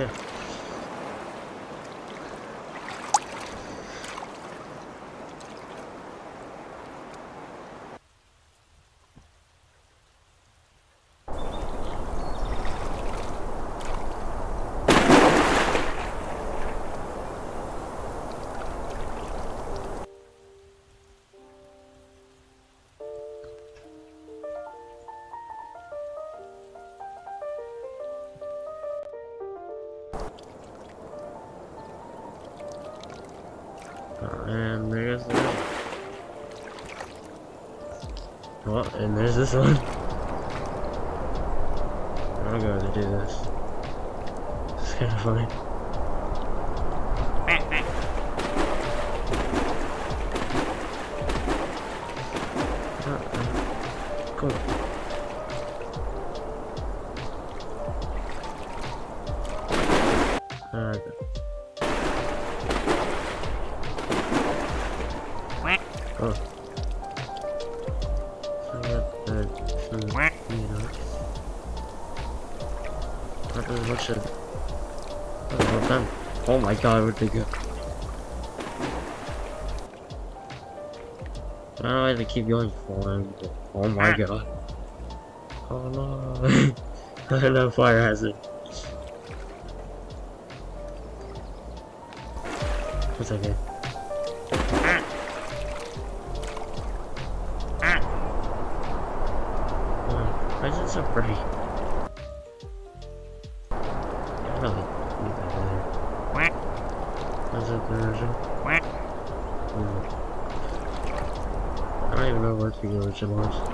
Okay. Well, and there's this one. I'm to do this. It's kind of funny. Oh my god, where'd they go? I don't know why they keep going for him. Oh my ah. god. Oh no. no fire hazard. It's okay. What the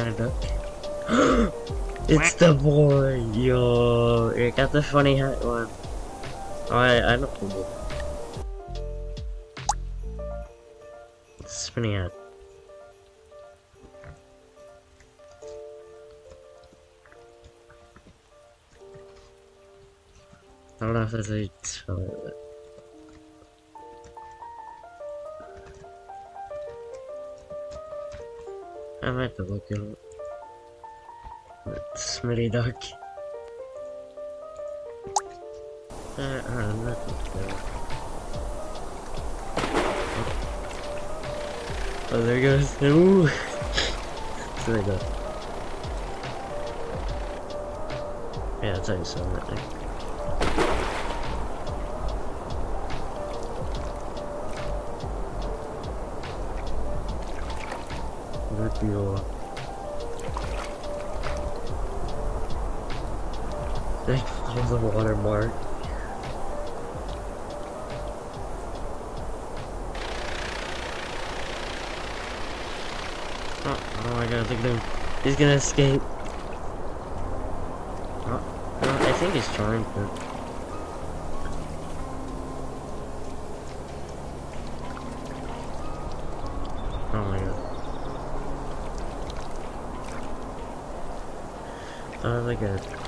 Kinda it's the boy! Yo! It got the funny hat one. Oh, I, I don't it. Spinny hat. I don't know if that's how you spell it, but... I might have to look it up. Smitty duck. Uh, uh. Oh, there goes. Ooh! there it goes. Yeah, that's how you thing. Ripio. They follow the watermark. Oh, oh my god, look at him. He's gonna escape. Oh, no, I think he's trying to. Oh my god. Oh,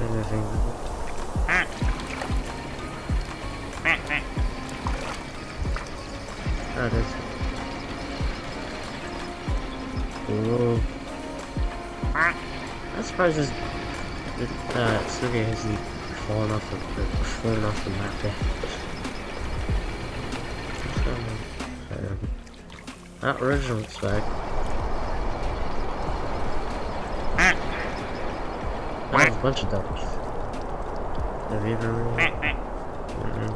Anything? Oh, that's. Whoa. I'm surprised this. Uh, Sylvia hasn't fallen off the, fallen off the map yet. Um, that original spec a bunch of ducks. Have you ever really? Mm-mm.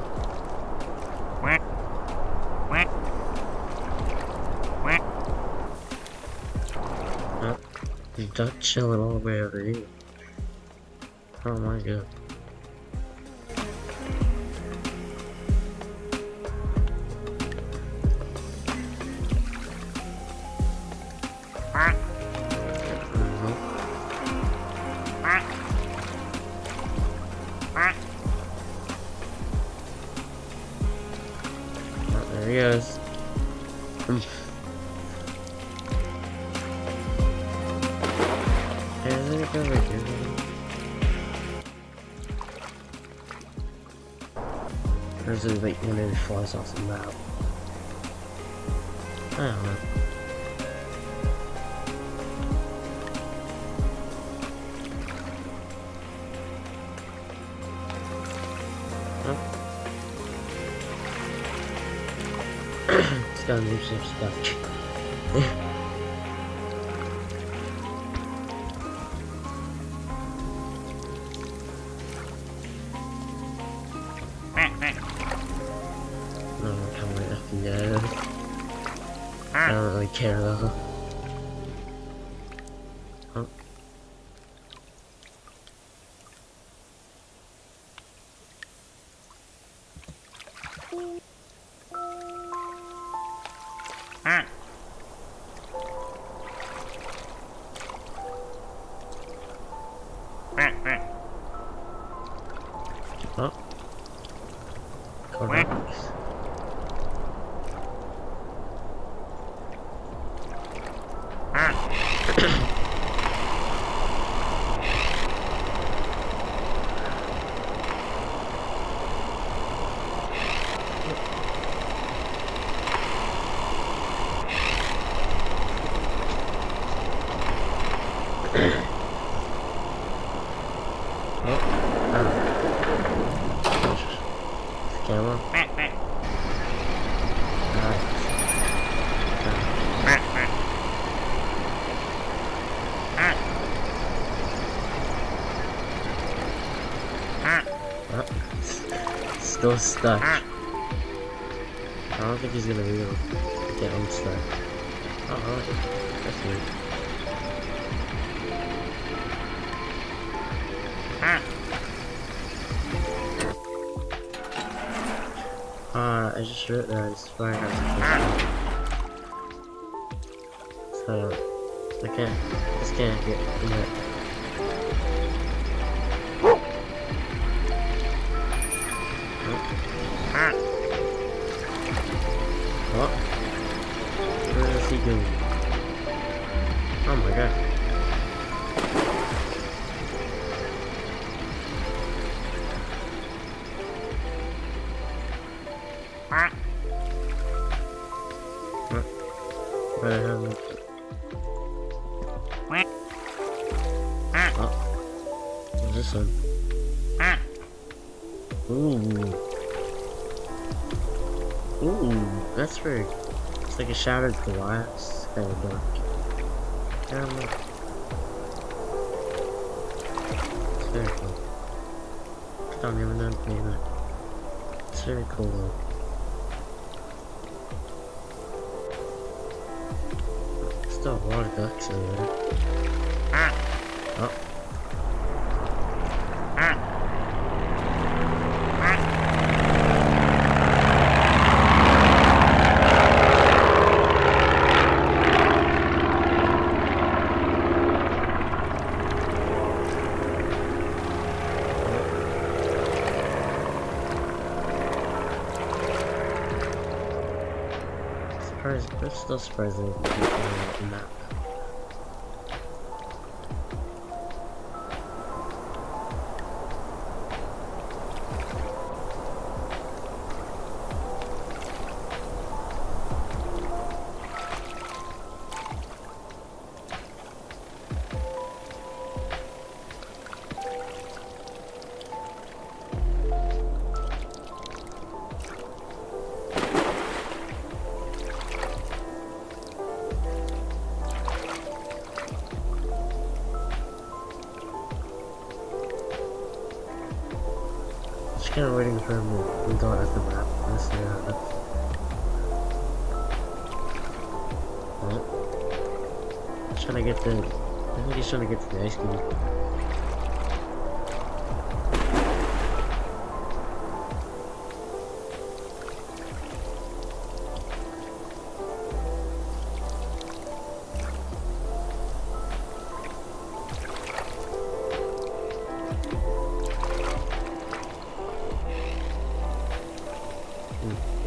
Oh, the duck chilling all the way over here. Oh my god. 小心点 care though. Still stuck. I don't think he's gonna be able to get unstuck. Oh, alright. That's weird. Uh, I just realized fire has So, I can't, just can't get in it. Shattered glass kind of dark. I don't know. very cool. I don't even know the name of it. It's very cool though. Still a lot of ducks over there. Ah! Oh. Surprised, that's still surprising people uh, in that. Where's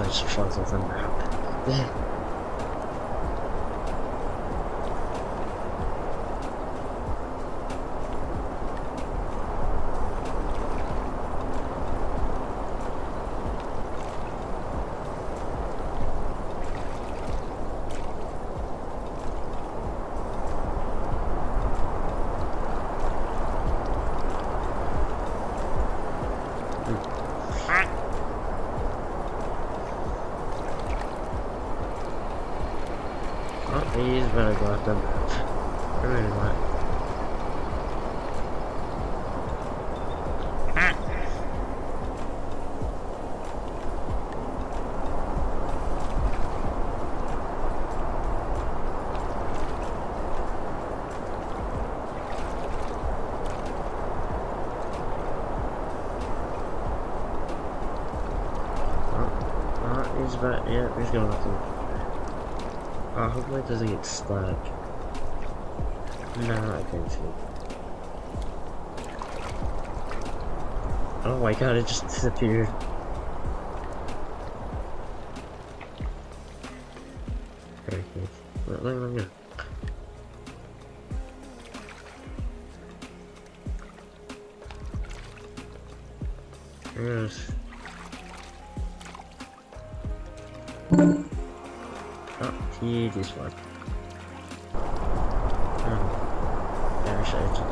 I just fucked with them now. Oh, he's better go after that. I really want. Oh, oh, he's back. Yeah, he's going after. Uh, hopefully it doesn't get stuck. No, I can't see. Oh my god, it just disappeared. Very good. Me go. Yes. Is one. Very shady.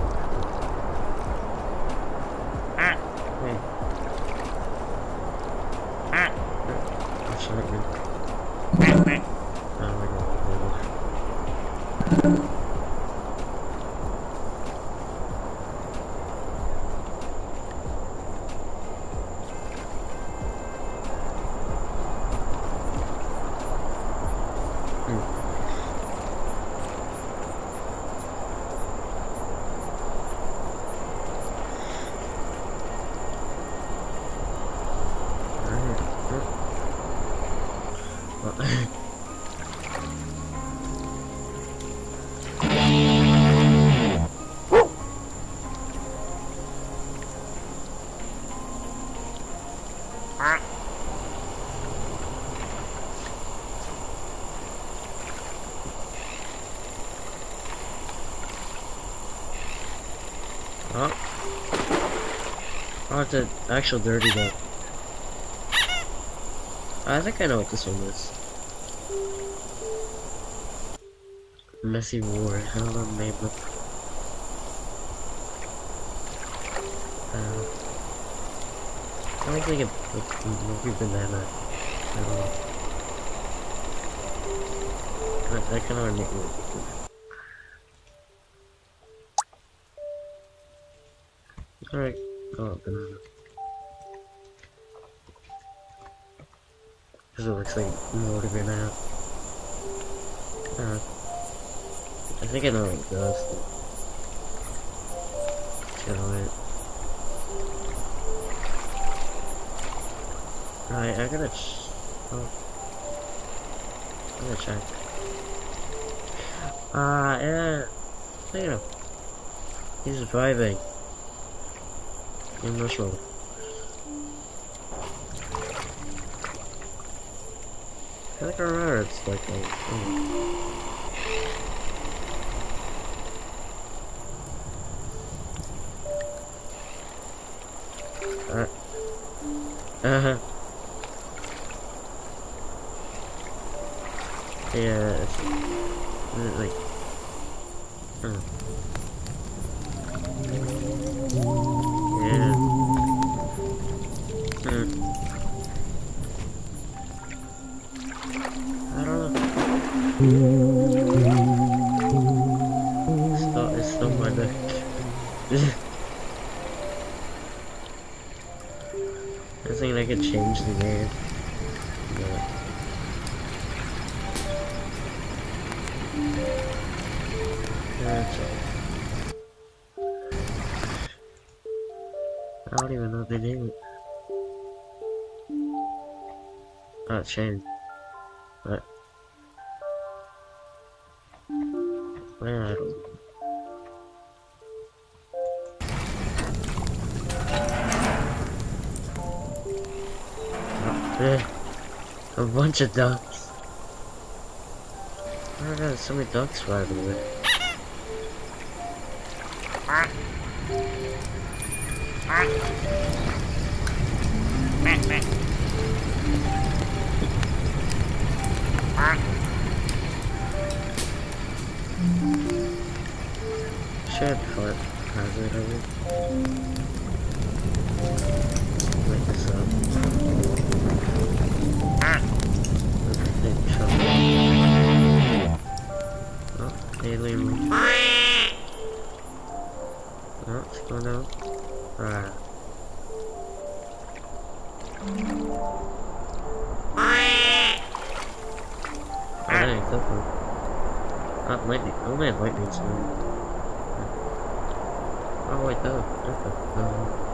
Oh, the actual dirty dog. I think I know what this one is. Messy War. How do I name it? Uh, I don't think it movie banana. I don't know. That, that kind of make He's driving in this road. I think I remember it's like a. Oh. I think I could change the. That's all. I don't even know the name. Oh, changed. But Where A bunch of ducks. Oh my god, so many ducks flying away. Ah. Ah. Ah. Shed foot hazard of it. Wake this up. Ah! Oh, alien. Oh, it's going down. Alright. Oh, that ain't cooking. Not lightning. Lightning. Oh wait, that was different. Uh, okay.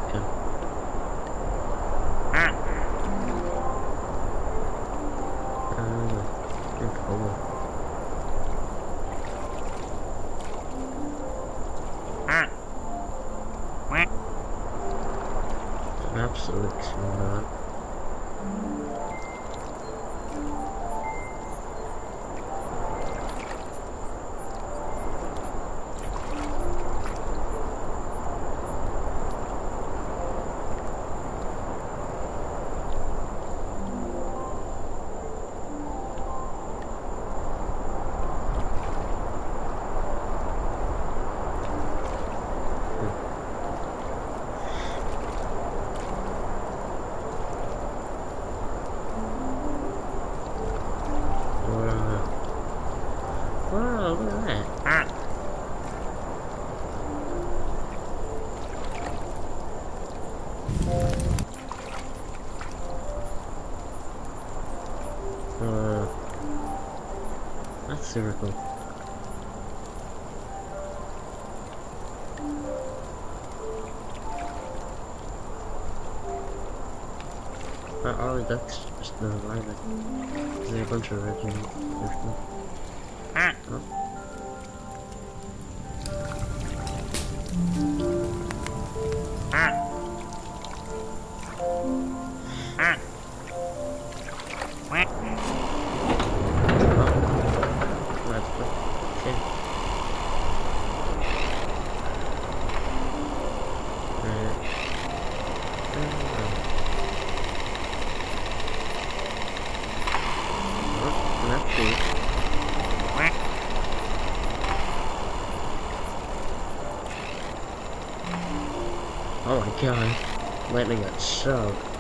circle. Not all the ducks just the alive. There's a bunch of red ones. Ah! Oh. shove.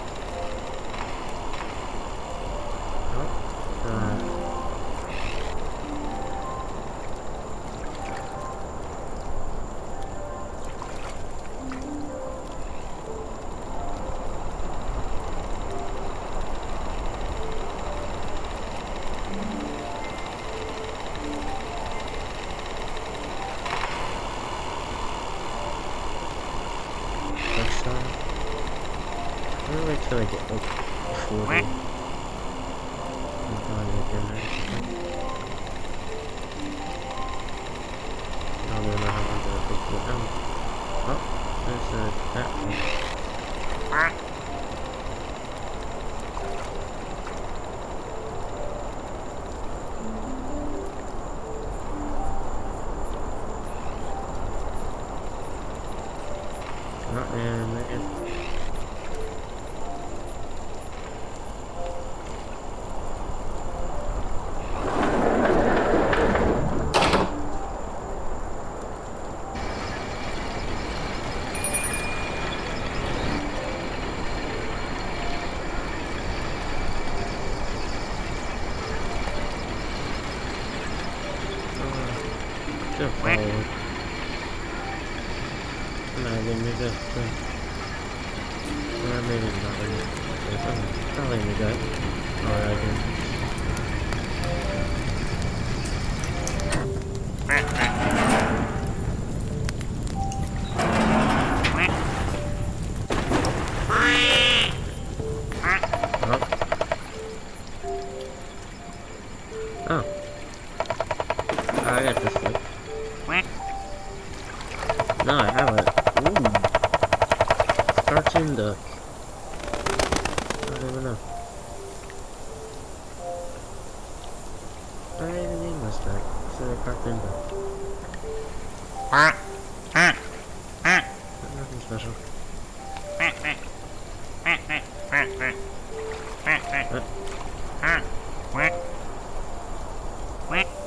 Quack.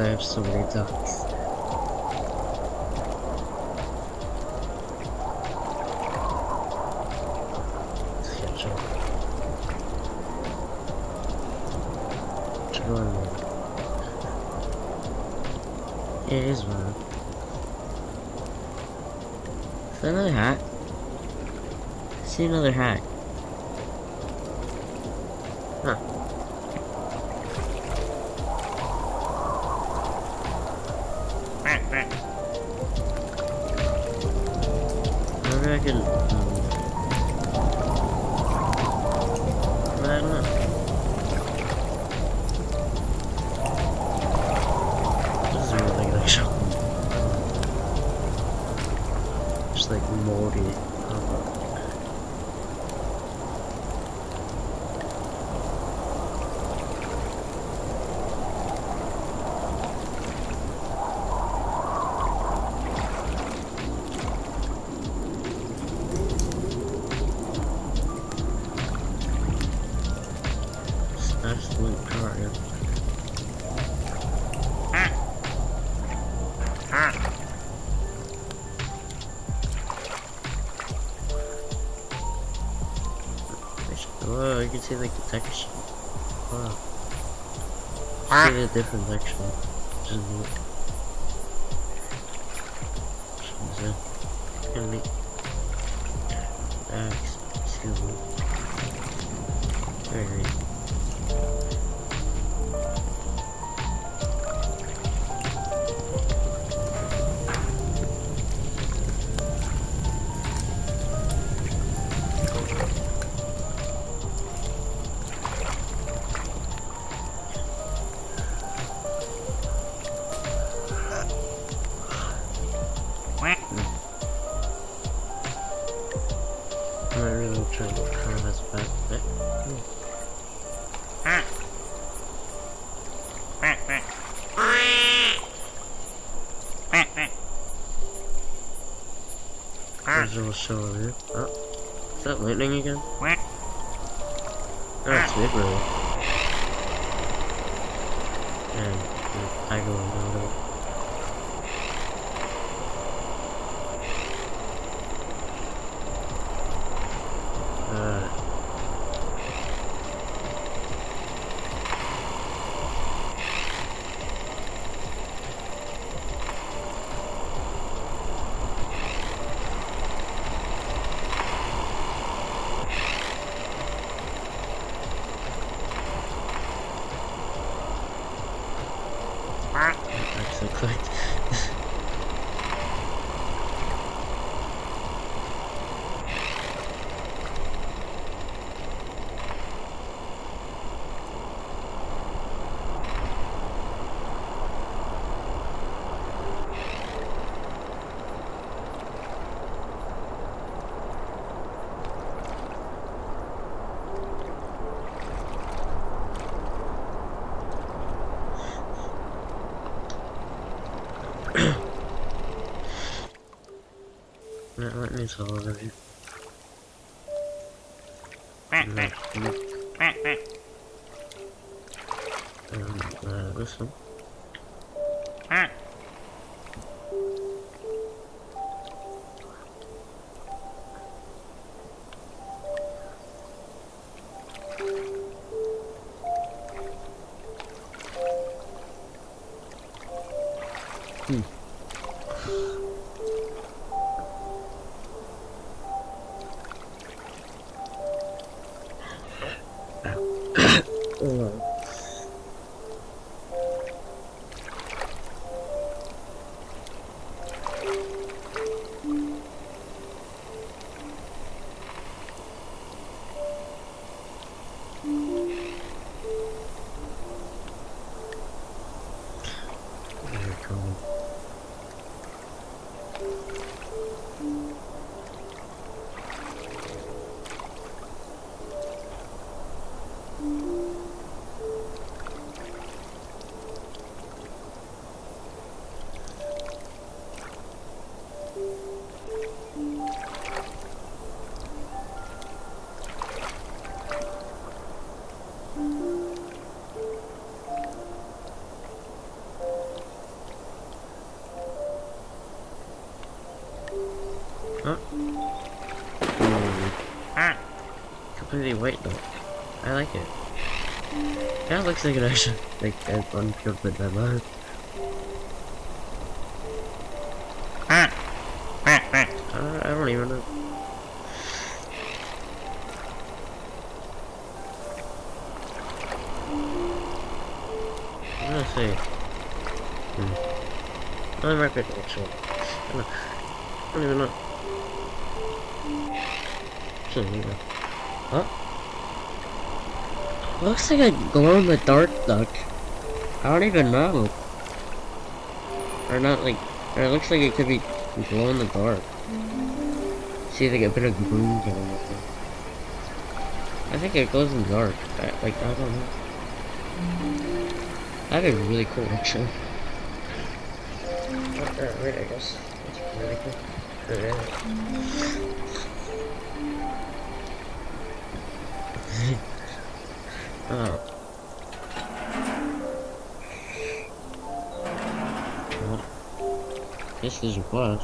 I have so many ducks. Yeah, it is one. Is another hat? I see another hat. section. Wow. Ah. Huh. the different section. little show of it. Oh, is that lightning again? What? That's it's Midrow. And the tiger went out of it. It's alright. Ik Like, I'm unpure with my mouth. Like a glow-in-the-dark duck. I don't even know. Or not like, or it looks like it could be glow-in-the-dark. See if they bit of green with it. I think it glows in the dark. I, like, I don't know. That'd be really cool, actually. Oh, uh, wait, I guess. That's really cool. It this is a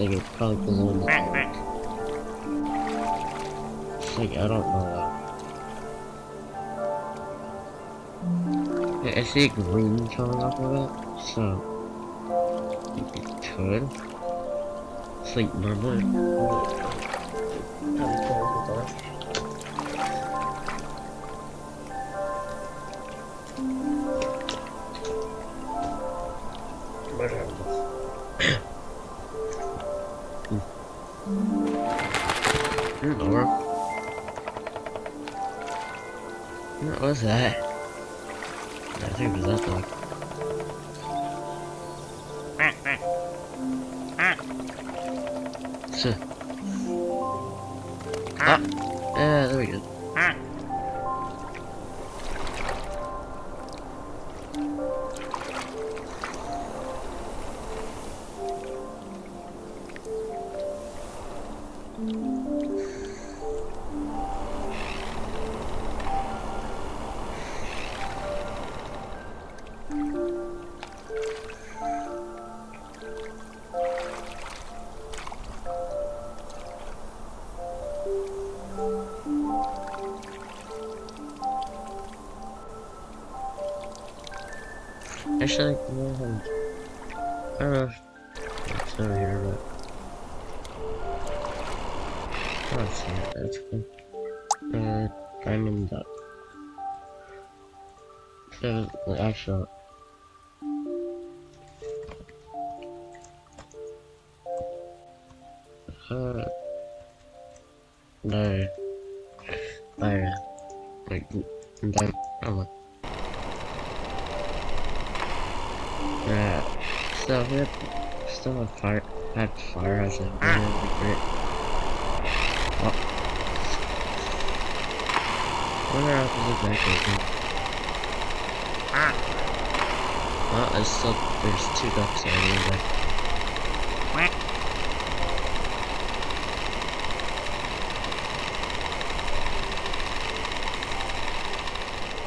looks like probably below in the dark. I don't know that. I see green coming off of it, so it could. It's like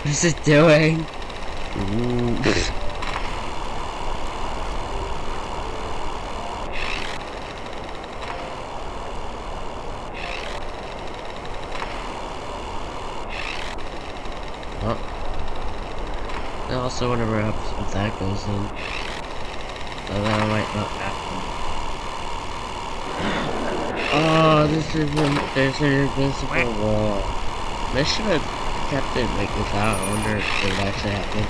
is it doing? Oh. And also whenever if that goes in, well, that might not happen. Oh, this is an, there's an invisible wall. This should have kept it like without. I wonder if it actually happened.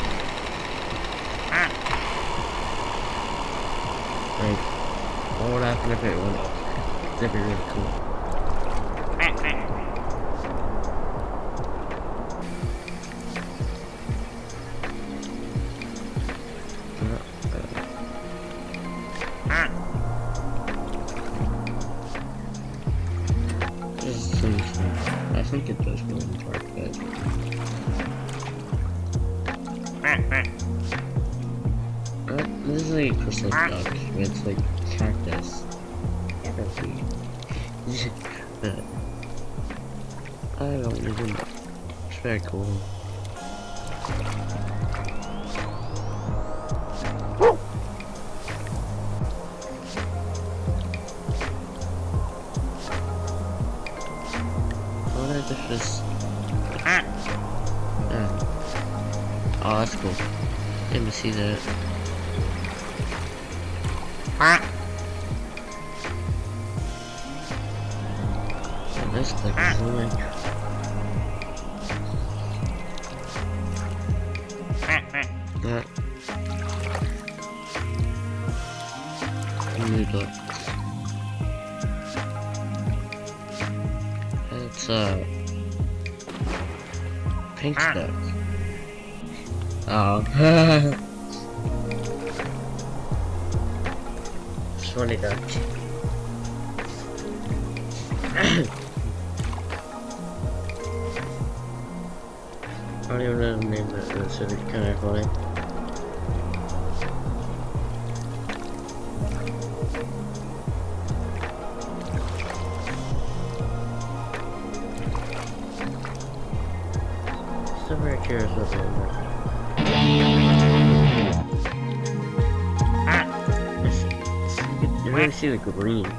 Like, what would happen if it went? That'd be really cool. Pink green.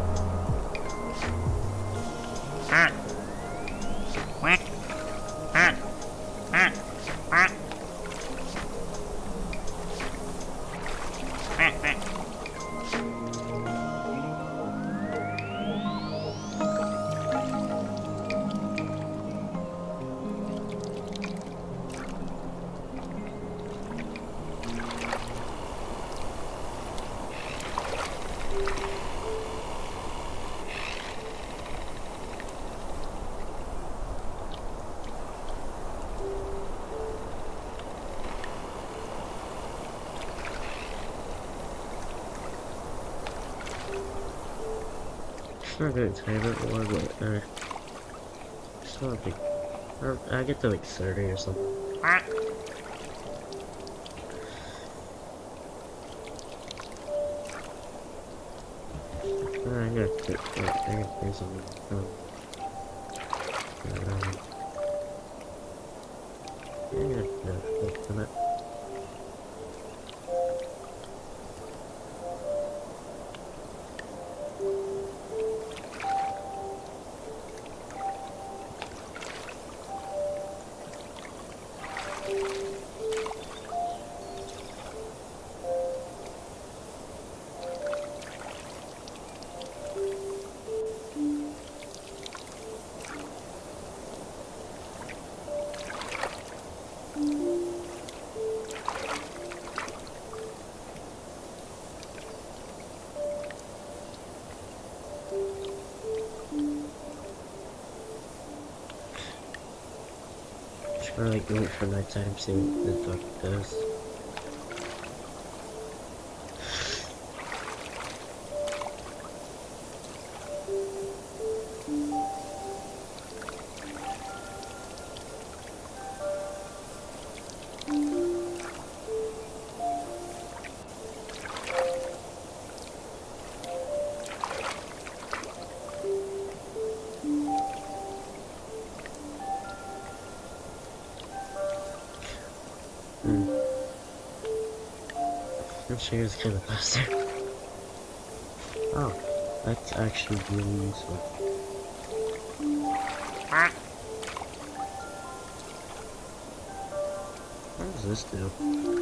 It's not or but uh, it's not big. or I get to like 30 or something. Quack. Uh, I gotta put, uh, I gotta pay something. Like wait for nighttime, see what the duck It's kind of faster. Oh, that's actually really useful. What does this do?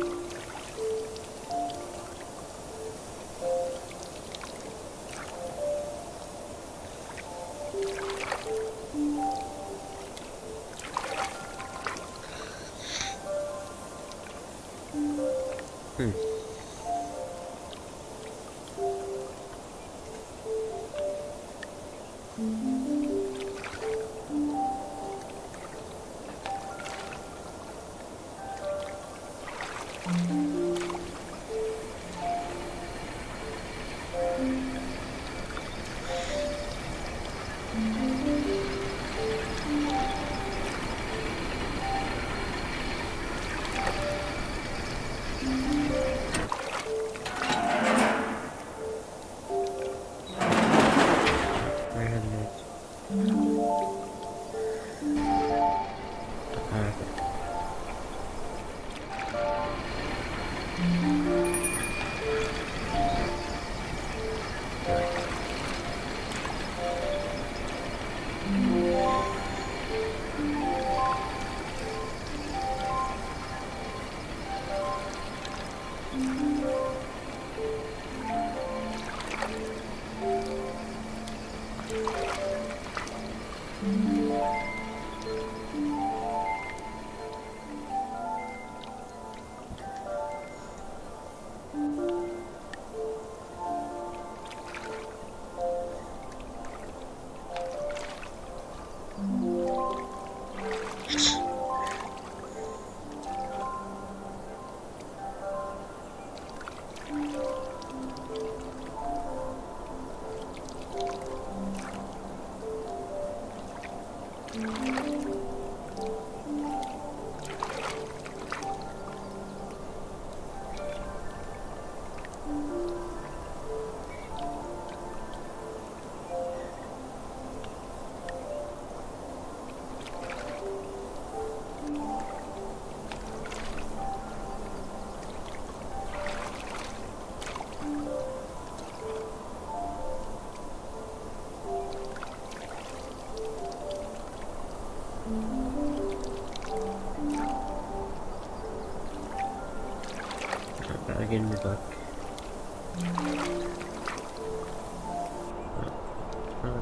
Where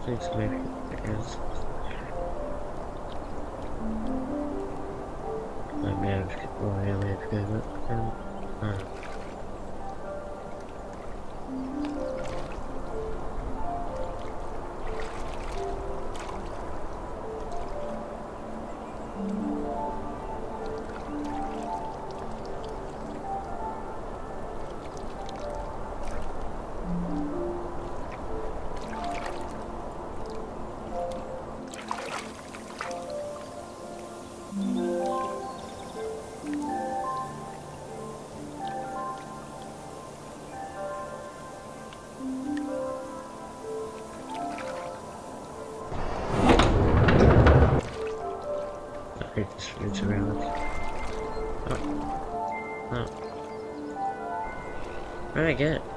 I don't What did I get?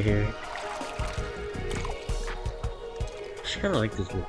over here. I kinda like this one.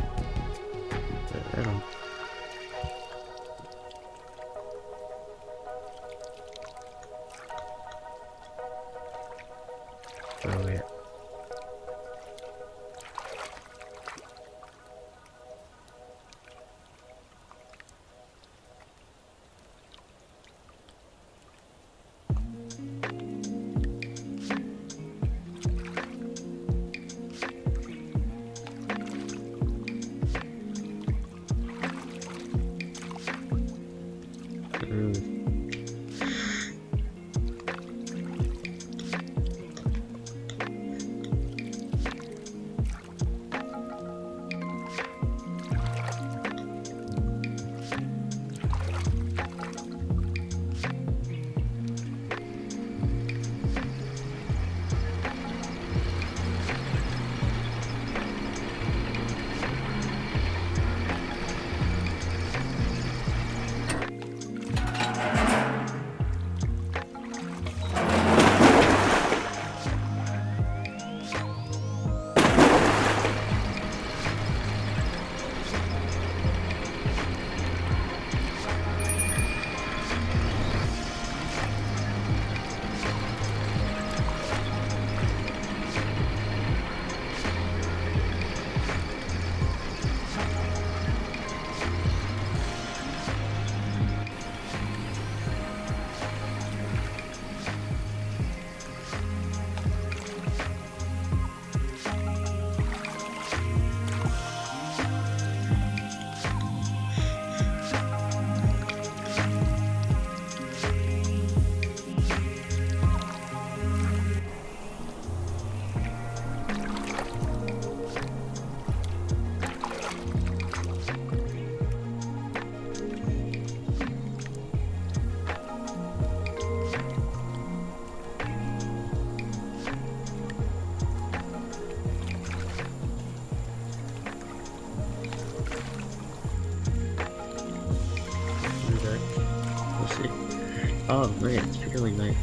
Oh man, it's really nice.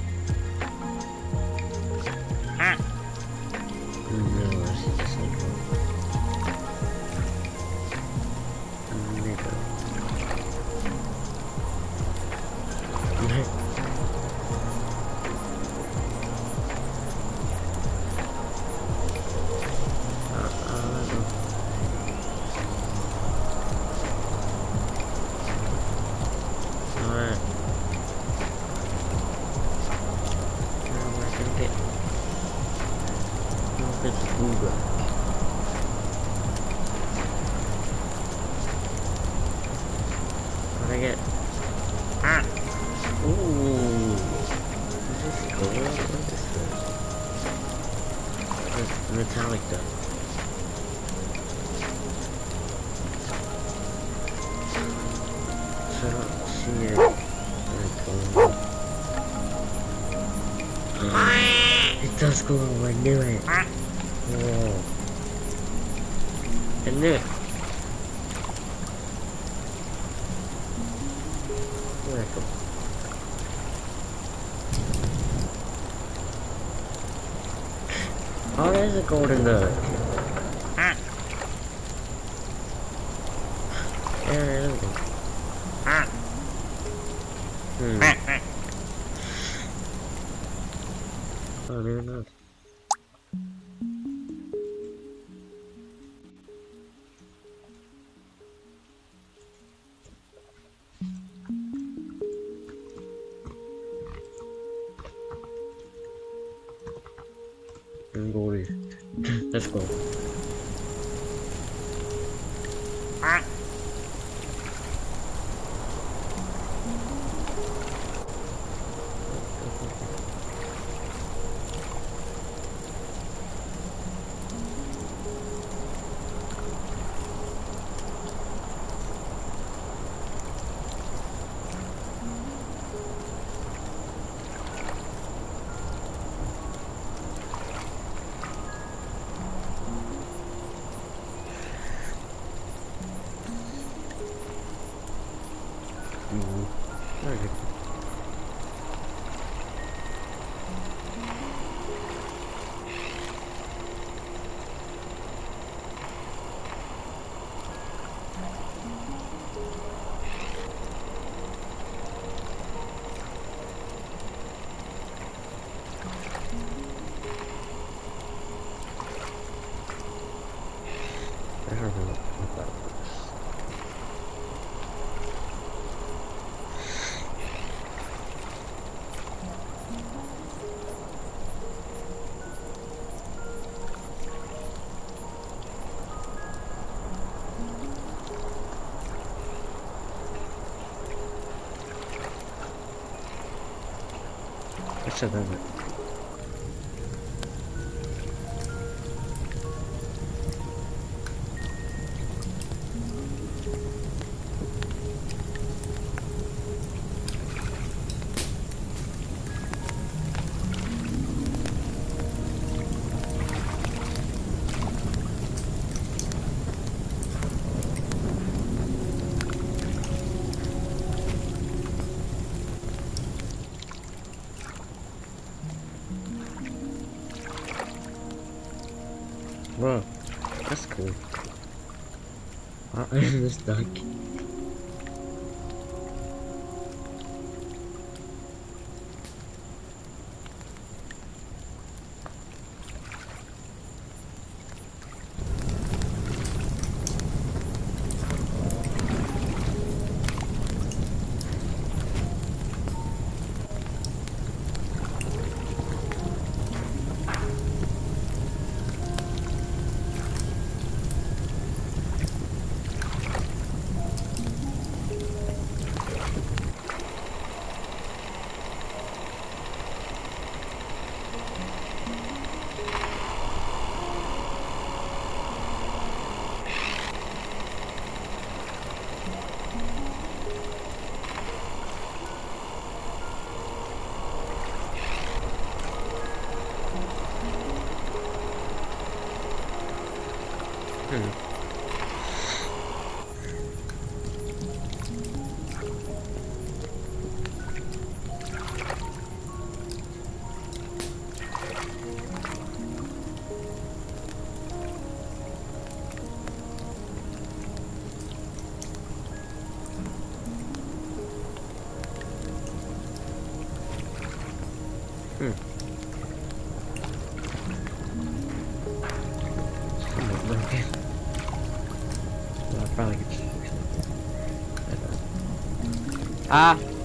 school would do it. Whoa. And this. it. Oh, there's a golden bird. 是的 Uh, this don't-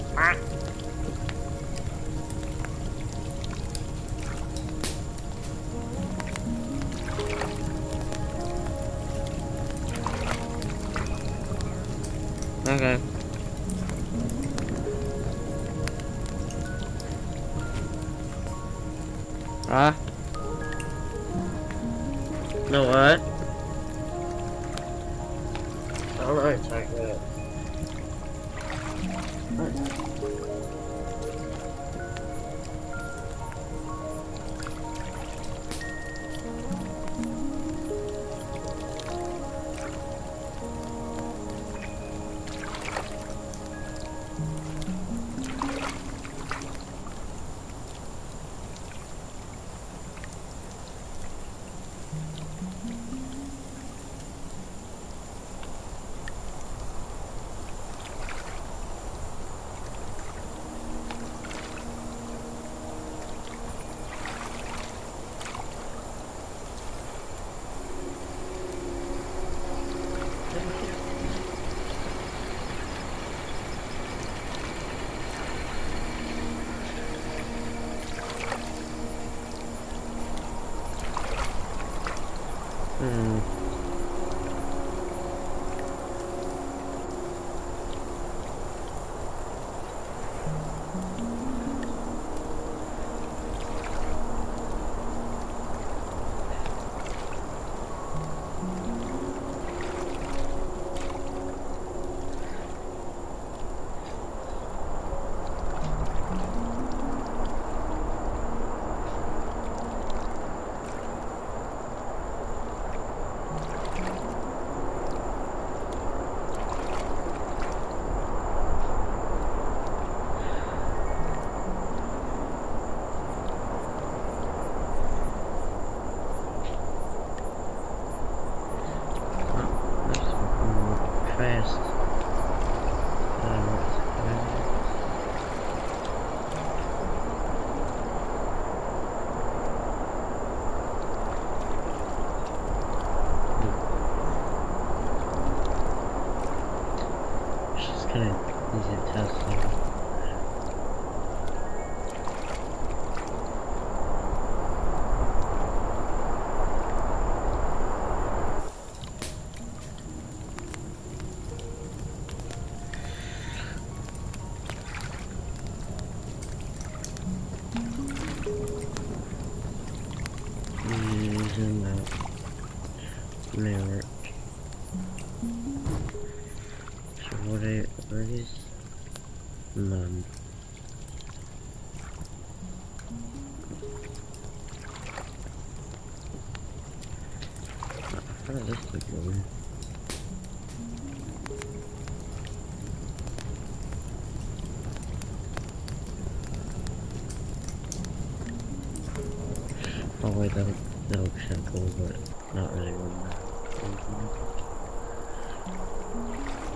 Oh wait, that that looks kind cool, but not really one.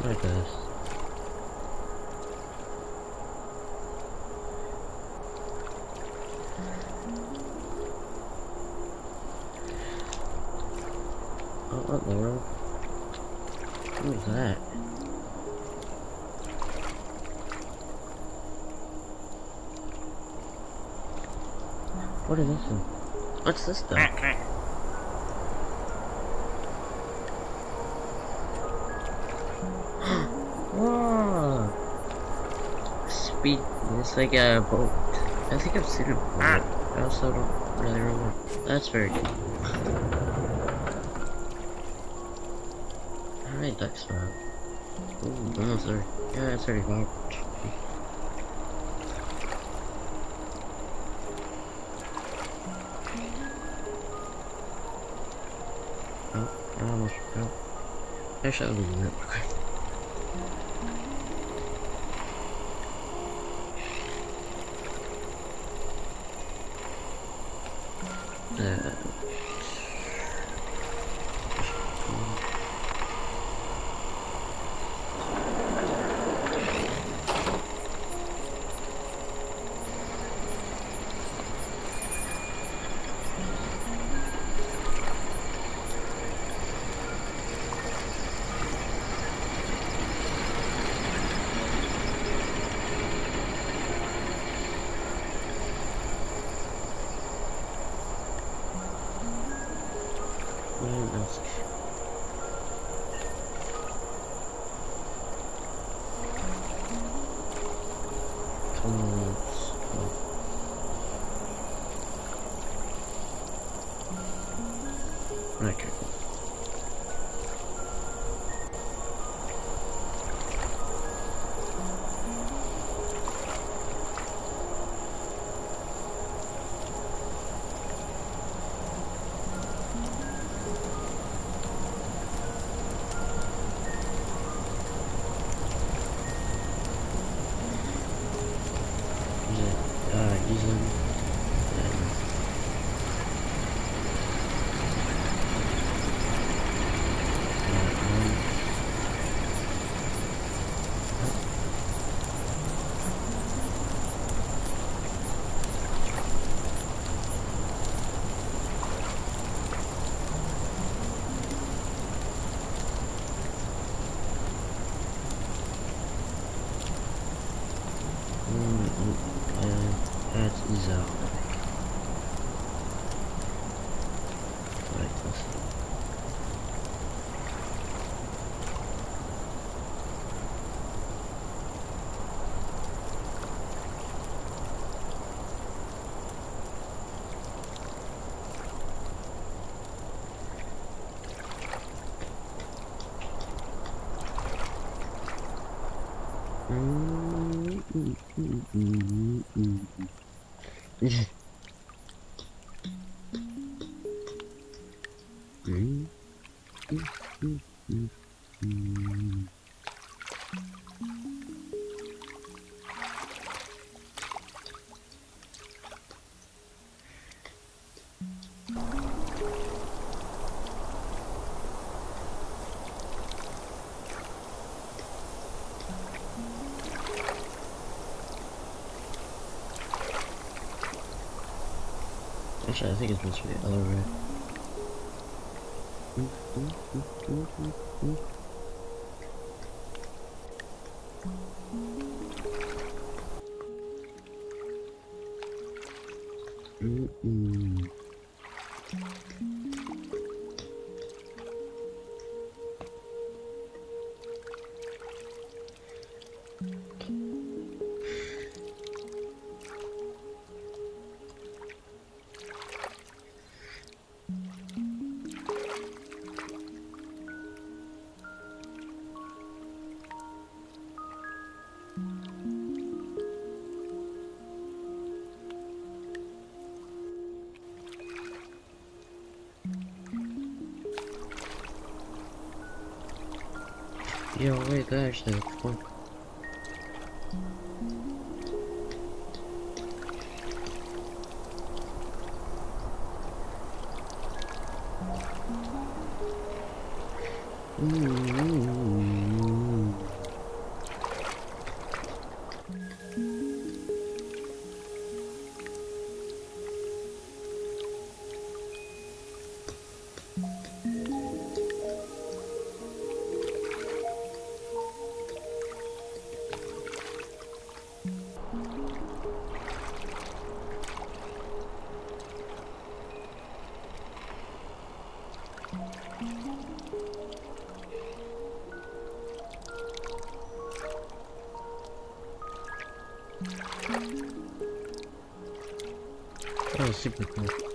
Like this. Oh, what the world? What was that? What is this one? What's this quack. Whoa! Speed. It's like a boat. I think I've seen it before. Ah. I also don't really remember. That's very good. Alright, duck spot. Ooh, almost there. Yeah, it's 35. Oh, Actually, I'll leave it real quick. season. Mm, Actually, I think it's supposed to be the other way. Wait, Oh,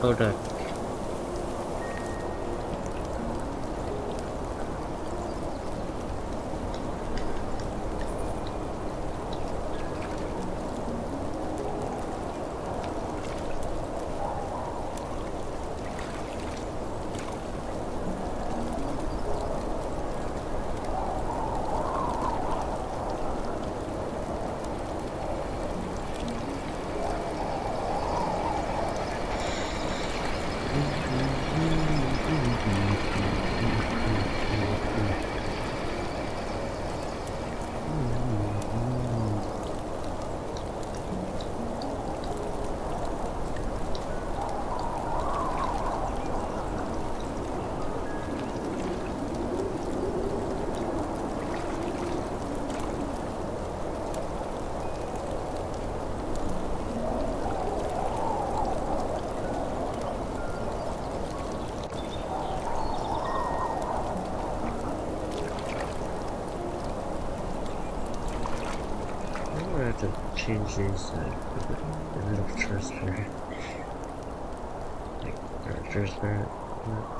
Rainbow duck. I'm gonna have to change these uh, bit of transfer. Like, uh, transparent.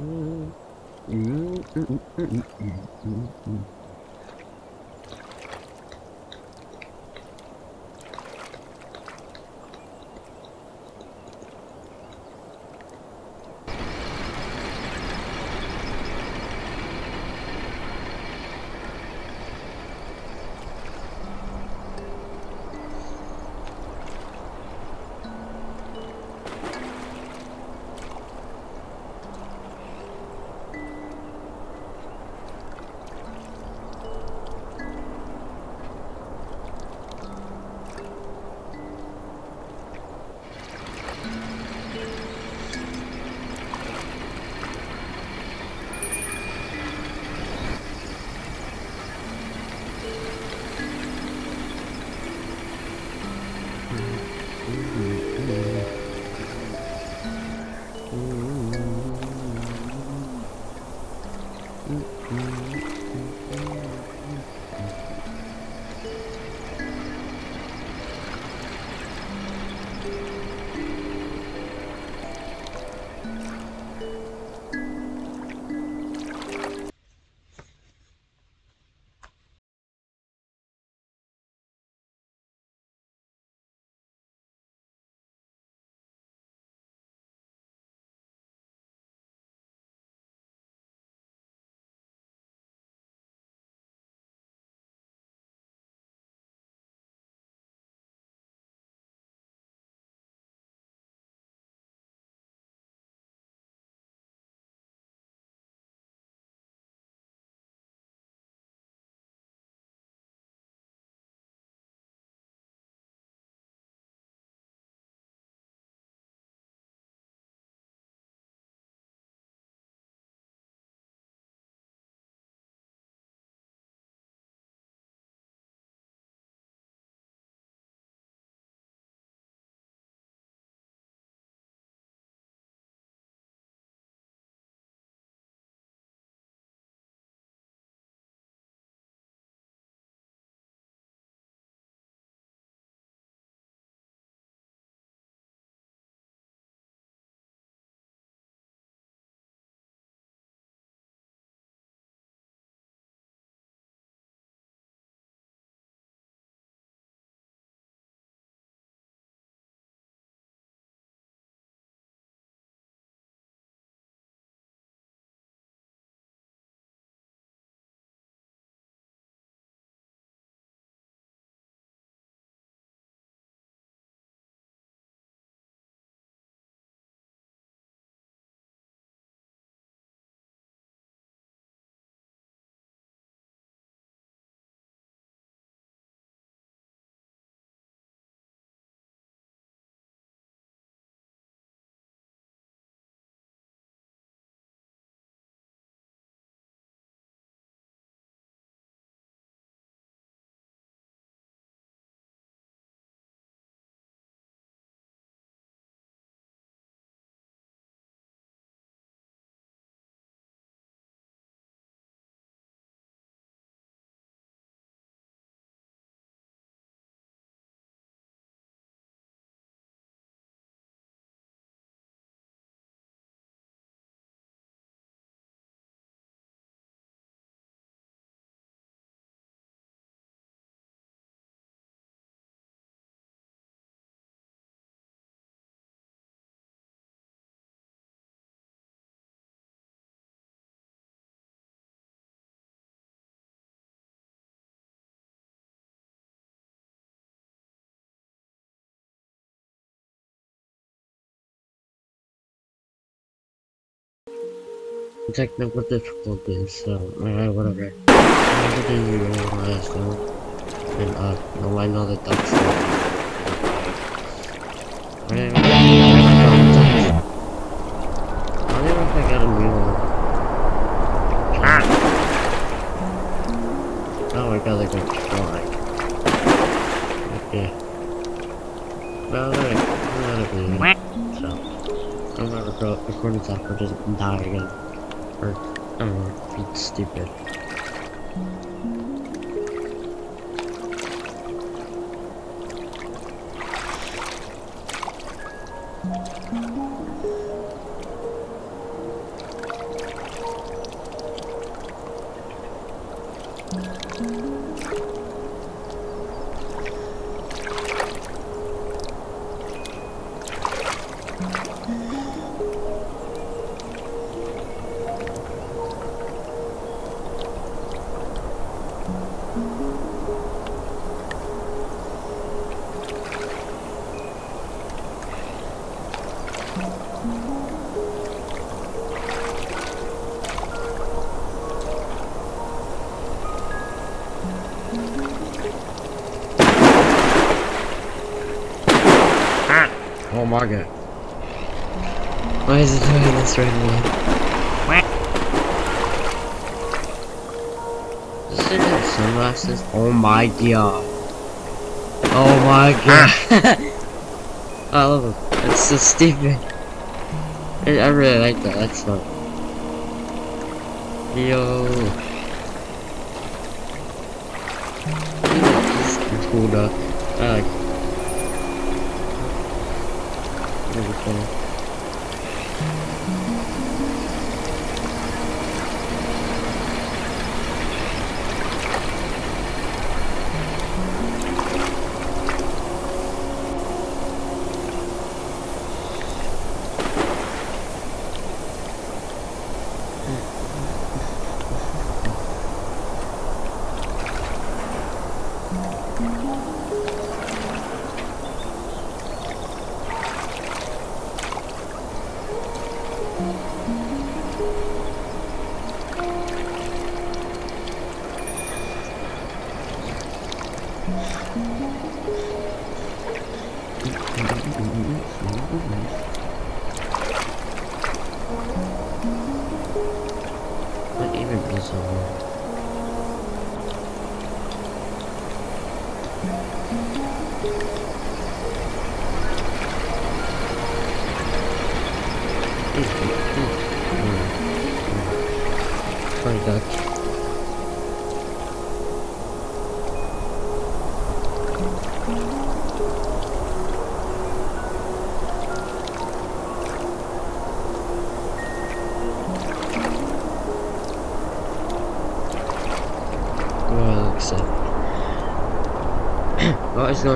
Mm-hmm. mm-hmm. mm-hmm. mm-hmm. technical difficulties, so alright, whatever. I'm gonna do the last one. And uh, no, I know that that's backyard. Oh my god. I love it. It's so stupid. I, really like that. That's fun. Yo. It's cool duck. I like it. Really cool.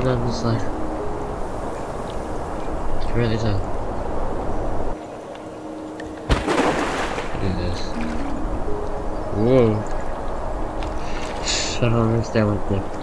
Going on this side? Can really. Look at this. Whoa. I don't understand what the.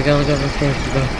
Oh my god, look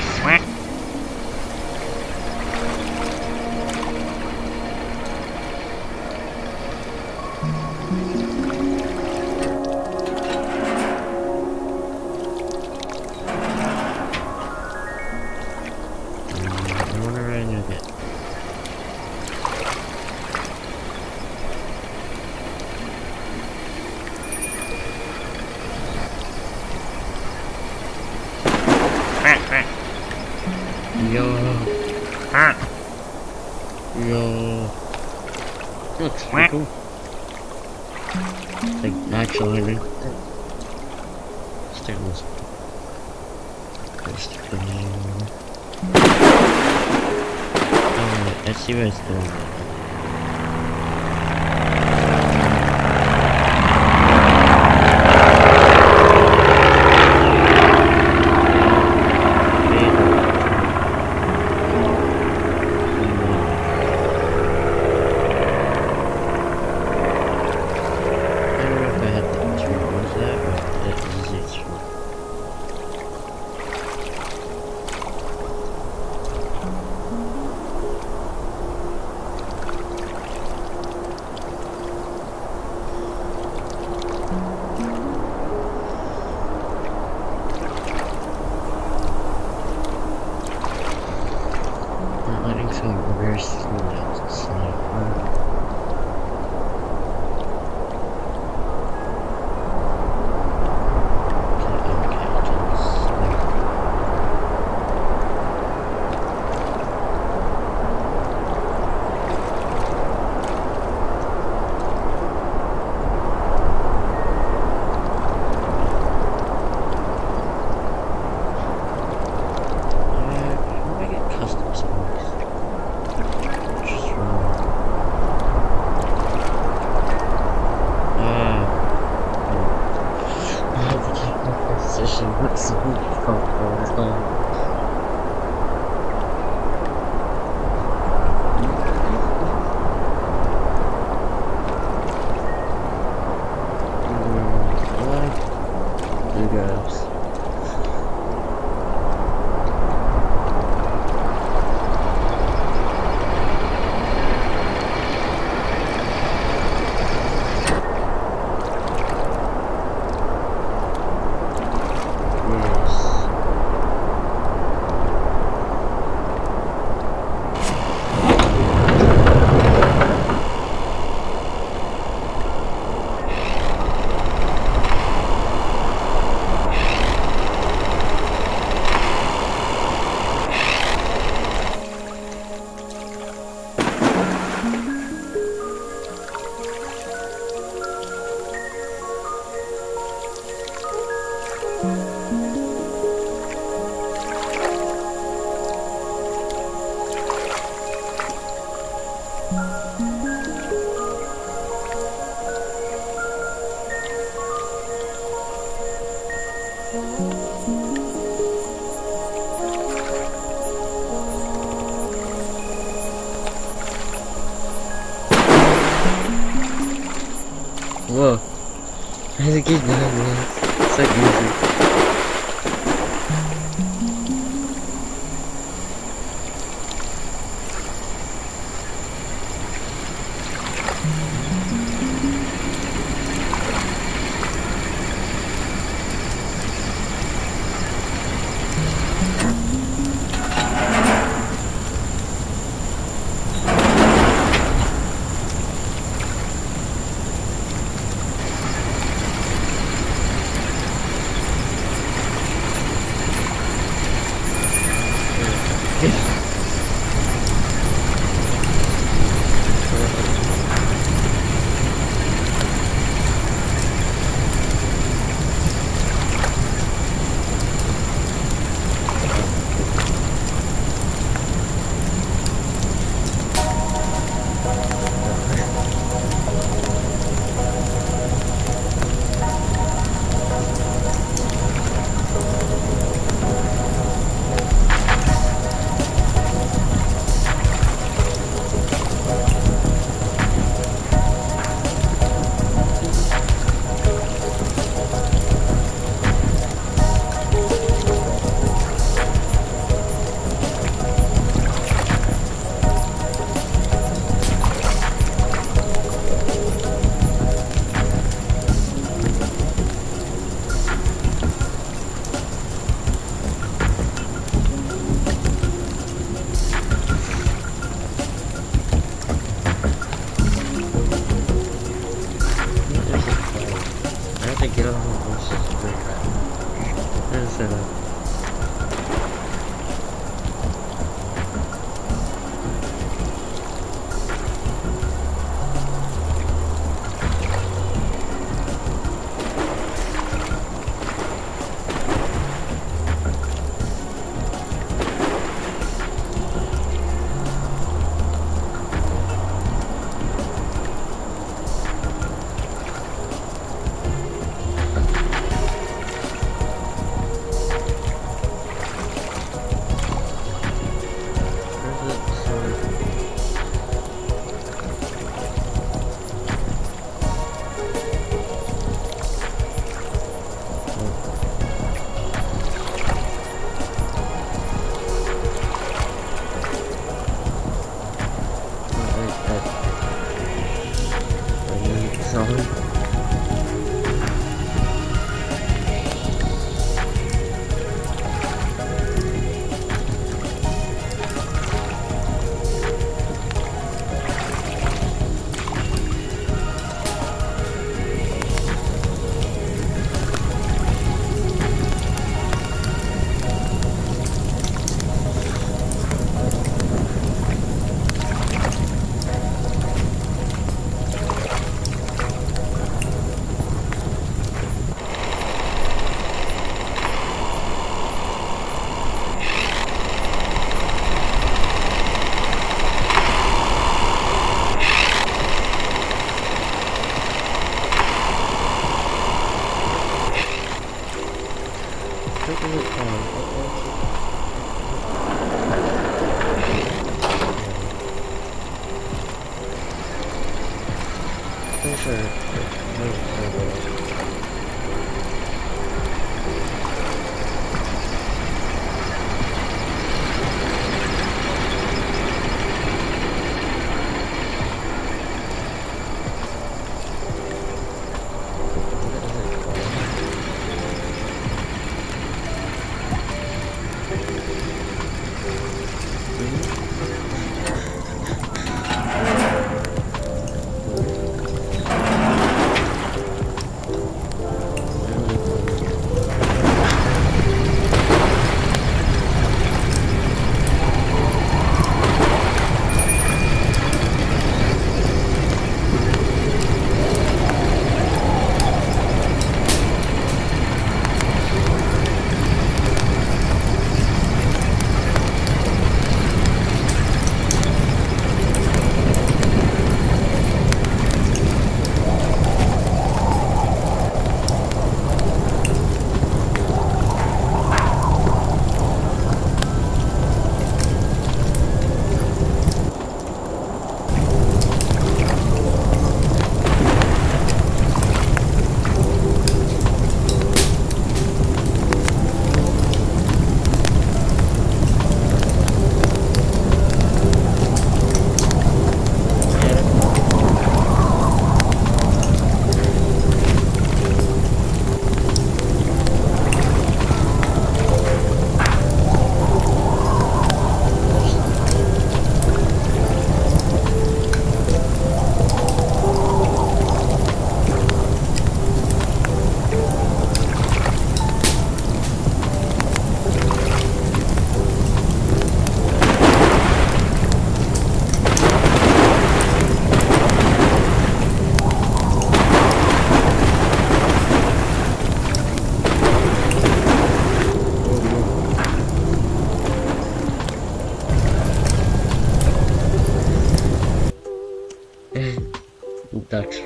I had to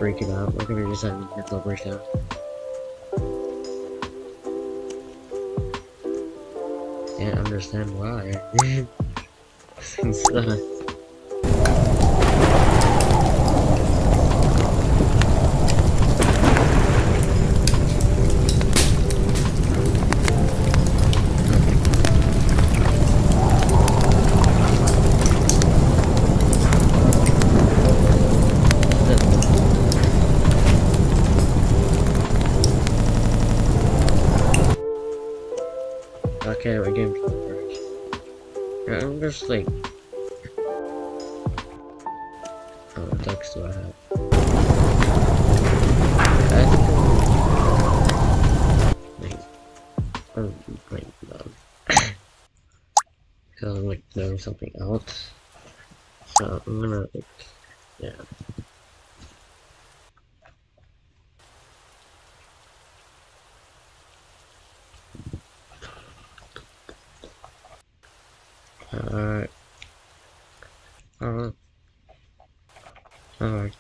freaking out. Her just having a mental breakdown. Can't understand why. Sucks. Okay, like. Oh, what ducks do I have? Oh, wait, no. Because I'm like doing something else. So I'm gonna like.